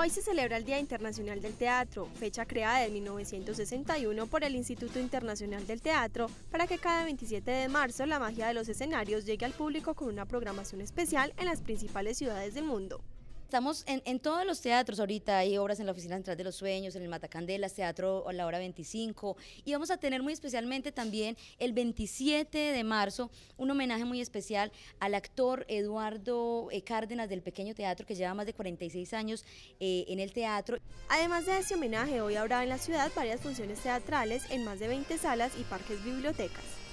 Hoy se celebra el Día Internacional del Teatro, fecha creada en 1961 por el Instituto Internacional del Teatro, para que cada 27 de marzo la magia de los escenarios llegue al público con una programación especial en las principales ciudades del mundo. Estamos en, todos los teatros ahorita, hay obras en la Oficina Central de los Sueños, en el Matacandelas, Teatro a la Hora 25, y vamos a tener muy especialmente también el 27 de marzo un homenaje muy especial al actor Eduardo eh, Cárdenas del Pequeño Teatro, que lleva más de 46 años eh, en el teatro. Además de este homenaje, hoy habrá en la ciudad varias funciones teatrales en más de 20 salas y parques bibliotecas.